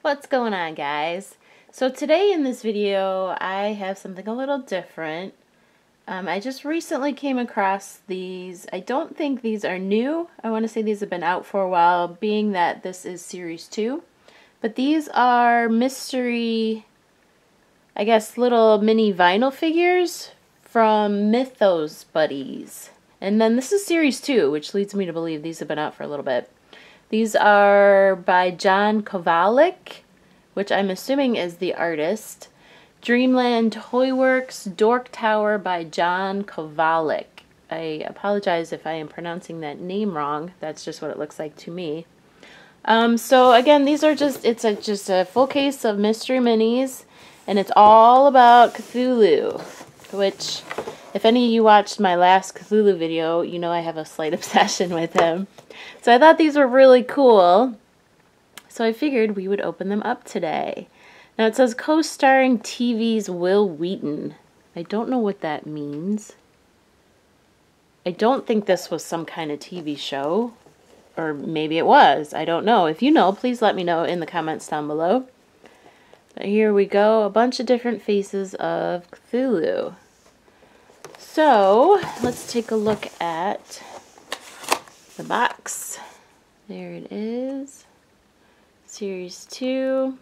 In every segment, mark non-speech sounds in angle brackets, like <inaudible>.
What's going on guys? So today in this video I have something a little different. Um, I just recently came across these. I don't think these are new. I want to say these have been out for a while being that this is series 2. But these are mystery, I guess little mini vinyl figures from Mythos Buddies. And then this is series 2 which leads me to believe these have been out for a little bit. These are by John Kovalic, which I'm assuming is the artist. Dreamland Toyworks Dork Tower by John Kovalic. I apologize if I am pronouncing that name wrong. That's just what it looks like to me. Um, so again, these are just, it's a, just a full case of mystery minis, and it's all about Cthulhu, which, if any of you watched my last Cthulhu video, you know I have a slight <laughs> obsession with him. So I thought these were really cool. So I figured we would open them up today. Now it says co-starring TV's Wil Wheaton. I don't know what that means. I don't think this was some kind of TV show. Or maybe it was. I don't know. If you know, please let me know in the comments down below. But here we go. A bunch of different faces of Cthulhu. So, let's take a look at the box. There it is. Series 2.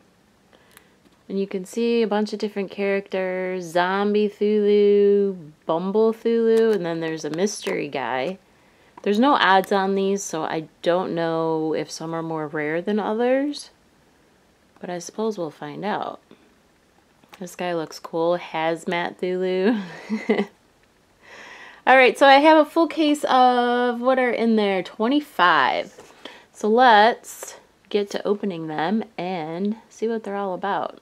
And you can see a bunch of different characters. Zombiethulhu, Bumble Thulu, and then there's a mystery guy. There's no ads on these, so I don't know if some are more rare than others. But I suppose we'll find out. This guy looks cool. Hazmat <laughs> Cthulhu. Alright, so I have a full case of what are in there? 25. So let's get to opening them and see what they're all about.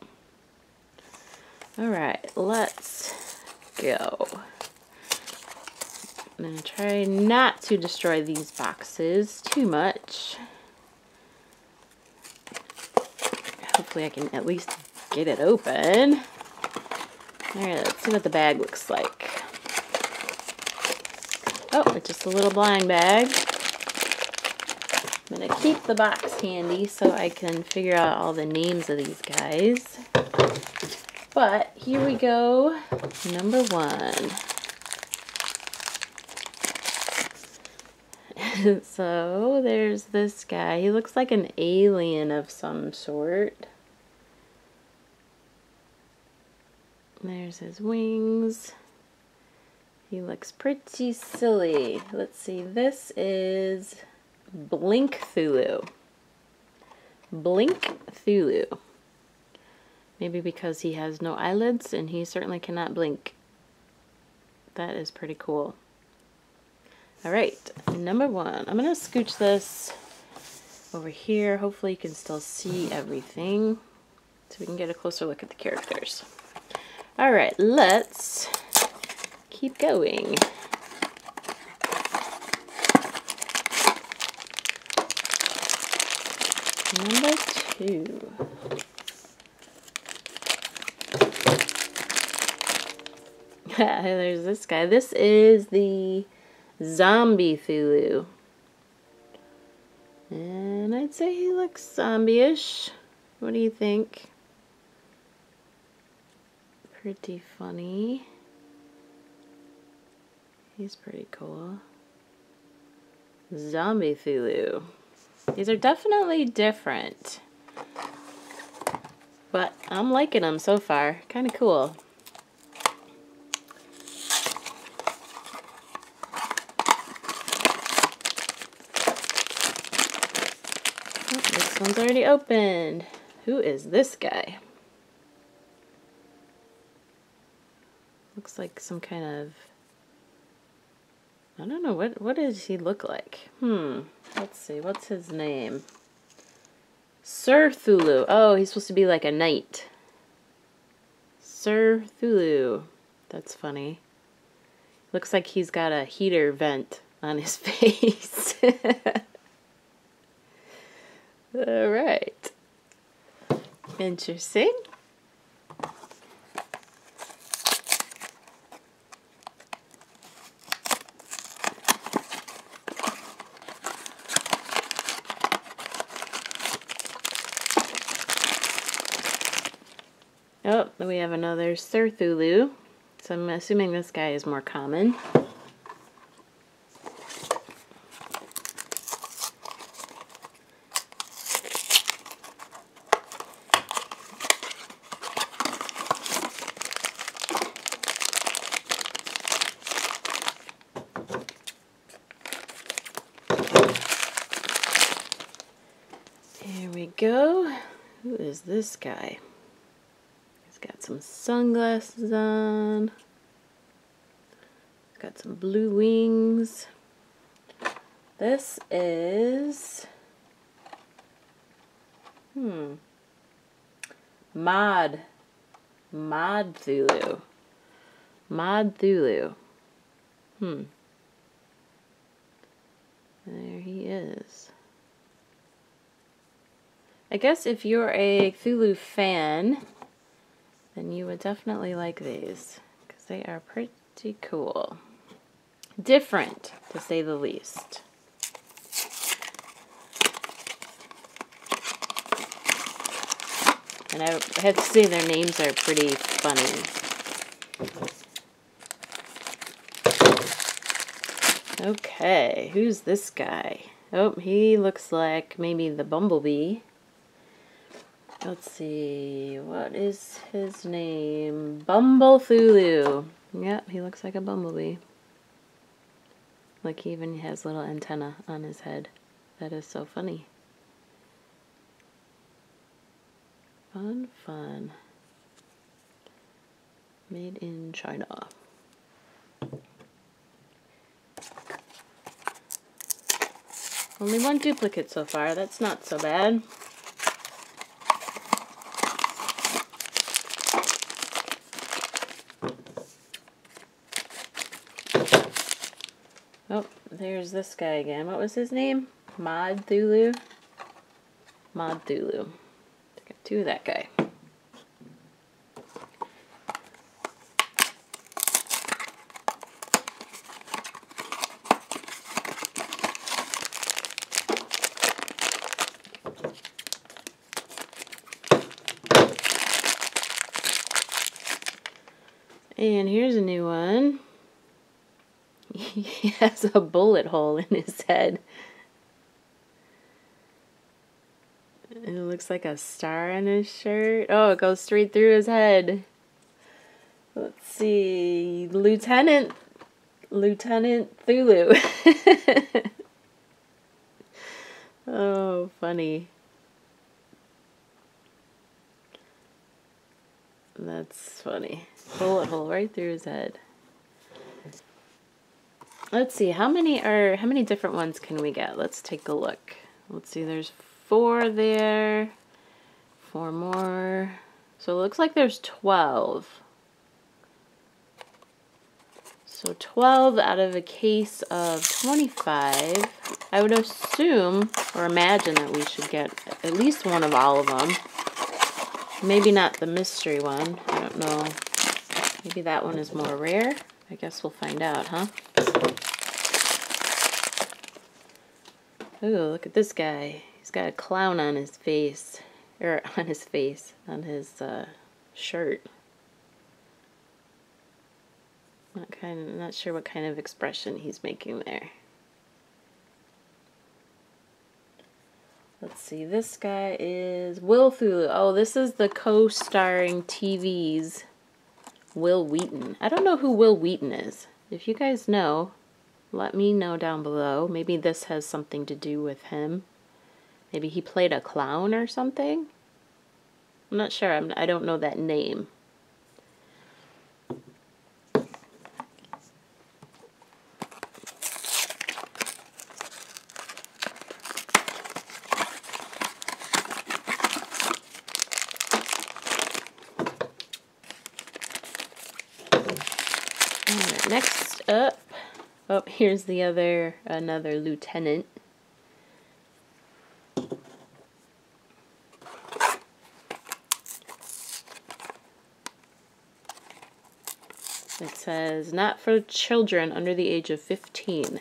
Alright, let's go. I'm going to try not to destroy these boxes too much. Hopefully I can at least get it open. Alright, let's see what the bag looks like. Oh, it's just a little blind bag. I'm going to keep the box handy so I can figure out all the names of these guys. But here we go, number one. <laughs> so there's this guy. He looks like an alien of some sort. There's his wings. He looks pretty silly. Let's see, this is Blink Thulu. Blink Thulu. Maybe because he has no eyelids and he certainly cannot blink. That is pretty cool. Alright, number one. I'm to scooch this over here. Hopefully you can still see everything so we can get a closer look at the characters. Alright, let's keep going. Number two. <laughs> There's this guy. This is the Zombiethulhu. And I'd say he looks zombie-ish. What do you think? Pretty funny. He's pretty cool. Zombiethulhu. These are definitely different. But I'm liking them so far. Kind of cool. Oh, this one's already opened. Who is this guy? Looks like some kind of I don't know, what, what does he look like? Hmm, let's see, what's his name? Sir Thulu. Oh, he's supposed to be like a knight. Sir Thulu. That's funny. Looks like he's got a heater vent on his <laughs> face. All right. Interesting. Oh, have Sir Thulu. So I'm assuming this guy is more common. Here we go. Who is this guy? Some sunglasses on. Got some blue wings. This is hmm Mod Mod Thulu. Mod Thulu. Hmm. There he is. I guess if you're a Cthulhu fan, then you would definitely like these because they are pretty cool. Different, to say the least. And I have to say their names are pretty funny. Okay, who's this guy? Oh, he looks like maybe the bumblebee. Let's see, what is his name? Bumblethulhu. Yep, he looks like a bumblebee. Like he even has little antenna on his head. That is so funny. Fun, fun. Made in China. Only one duplicate so far, that's not so bad. There's this guy again. What was his name? Mod Thulu? Mod Thulu. Got two of that guy. And here's a new one. <laughs> He has a bullet hole in his head. And It looks like a star on his shirt. Oh, it goes straight through his head. Let's see. Lieutenant Lieutenant Thulu. <laughs> oh, funny. That's funny. Bullet hole right through his head. Let's see, how many are how many different ones can we get? Let's take a look. Let's see, there's four there. Four more. So it looks like there's 12. So 12 out of a case of 25. I would assume or imagine that we should get at least one of all of them. Maybe not the mystery one. I don't know. Maybe that one is more rare. I guess we'll find out, huh? Ooh, look at this guy. He's got a clown on his face. Or <laughs> on his face. On his uh, shirt. Not kind of, not sure what kind of expression he's making there. Let's see, this guy is Will Thulu. Oh, this is the co-starring TV's Wil Wheaton. I don't know who Wil Wheaton is. If you guys know, let me know down below. Maybe this has something to do with him. Maybe he played a clown or something? I'm not sure. I'm, I don't know that name. next up Oh, here's the other, another lieutenant. It says, not for children under the age of 15.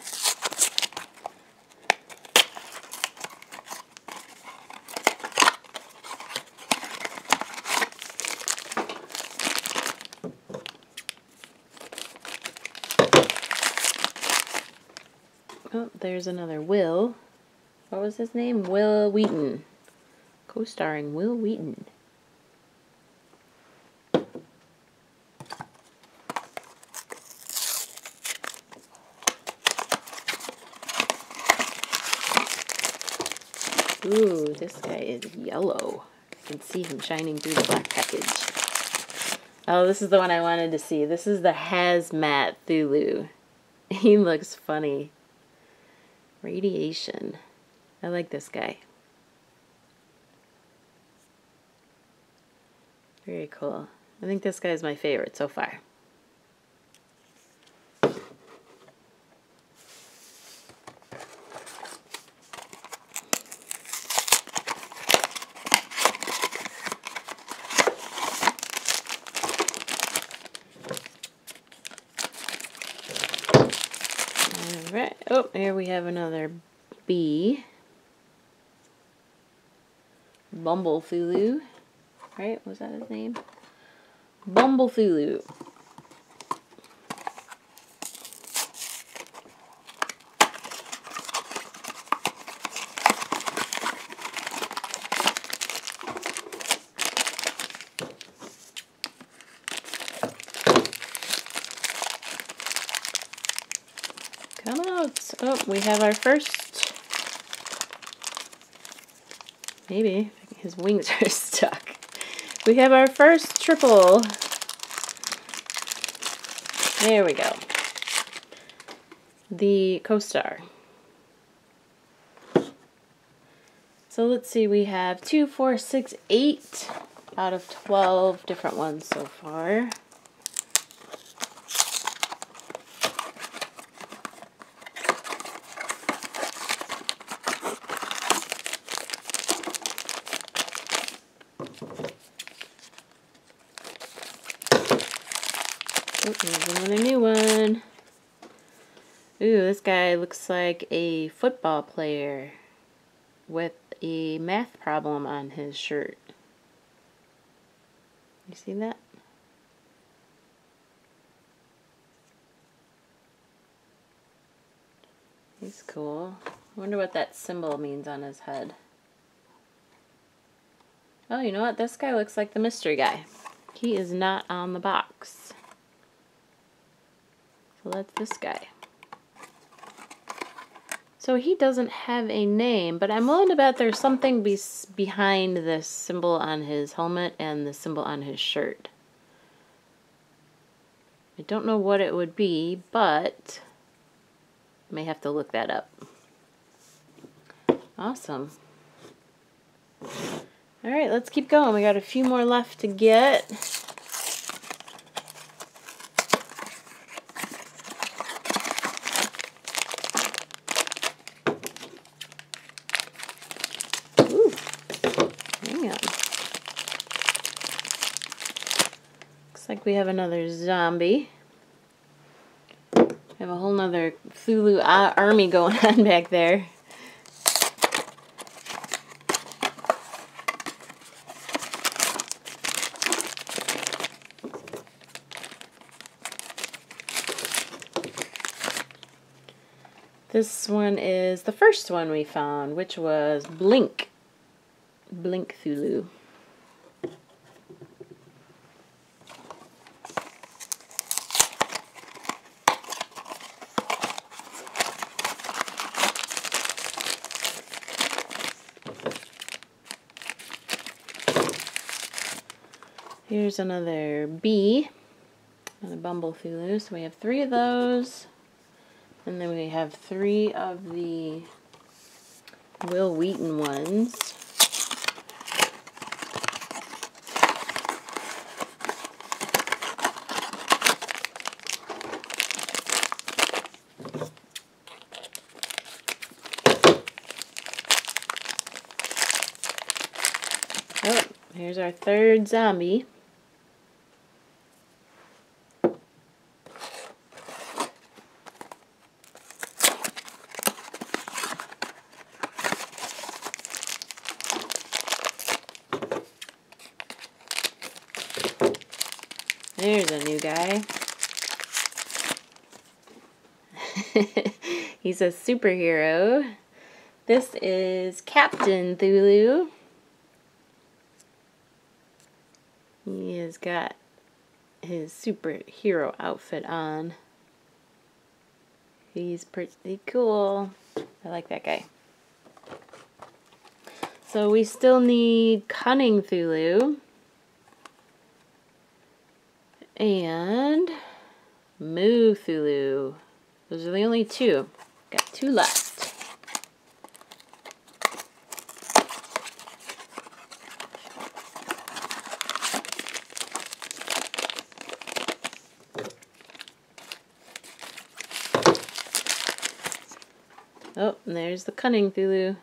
Oh, another Will. What was his name? Wil Wheaton. Co-starring Wil Wheaton. Ooh, this guy is yellow. I can see him shining through the black package. Oh, this is the one I wanted to see. This is the Hazmat Thulu. <laughs> He looks funny. Radiation. I like this guy. Very cool. I think this guy is my favorite so far. Alright, oh, here we have another bee. Bumblethulhu. Right, was that his name? Bumblethulhu. Come out. Oh, we have our first. Maybe his wings <laughs> are stuck. We have our first triple. There we go. The co-star. So let's see, we have two, four, six, eight out of 12 different ones so far. Oh, here's another new one. Ooh, this guy looks like a football player with a math problem on his shirt. You see that? He's cool. I wonder what that symbol means on his head. Oh, you know what? This guy looks like the mystery guy. He is not on the box. So that's this guy. So he doesn't have a name, but I'm willing to bet there's something be behind this symbol on his helmet and the symbol on his shirt. I don't know what it would be, but I may have to look that up. Awesome. All right, let's keep going. We got a few more left to get. Ooh, hang on. Looks like we have another zombie. We have a whole nother Cthulhu army going <laughs> on back there. This one is the first one we found, which was Blink. Blink Thulu. Here's another bee, another Bumblethulhu. So we have three of those. And then we have three of the Wil Wheaton ones. Oh, here's our third zombie. There's a new guy. He's a superhero. This is Captainthulhu. He has got his superhero outfit on. He's pretty cool. I like that guy. So we still need Cunningthulhu. And Moothulhu. Those are the only two. Got two left. Oh, and there's the cunning Thulu.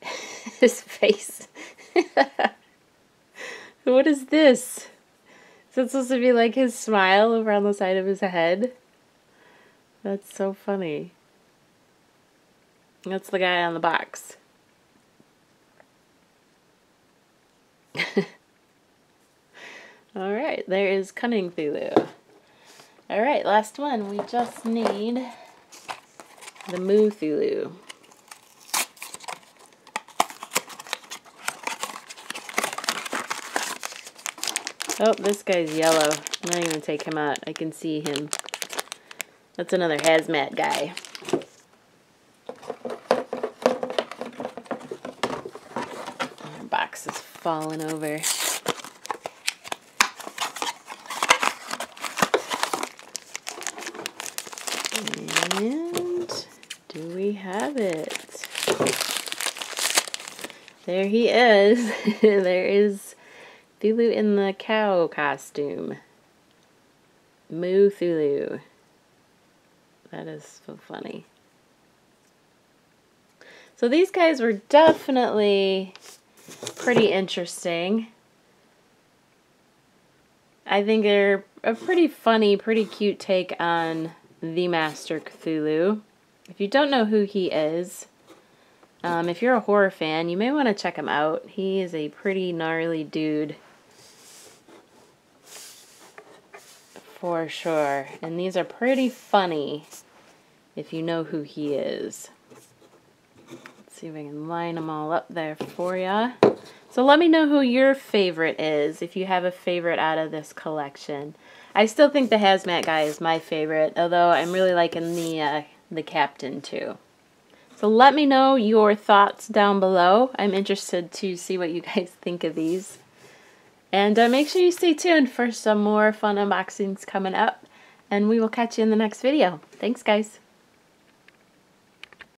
<laughs> His face. <laughs> what is this? Is it supposed to be like his smile over on the side of his head? That's so funny. That's the guy on the box. <laughs> Alright, there is Cunningthulhu. Alright, last one. We just need the Moothulhu. Oh, this guy's yellow. I'm not even going to take him out. I can see him. That's another hazmat guy. Our box is falling over. And do we have it? There he is. <laughs> there is Cthulhu in the cow costume. Moothulhu. That is so funny. So these guys were definitely pretty interesting. I think they're a pretty funny, pretty cute take on the Master Cthulhu. If you don't know who he is, um, if you're a horror fan, you may want to check him out. He is a pretty gnarly dude. For sure. And these are pretty funny if you know who he is. See if I can line them all up there for you. So let me know who your favorite is, if you have a favorite out of this collection. I still think the Hazmat guy is my favorite, although I'm really liking the, uh, the Captain too. So let me know your thoughts down below. I'm interested to see what you <laughs> guys think of these. And uh, make sure you stay tuned for some more fun unboxings coming up. And we will catch you in the next video. Thanks, guys.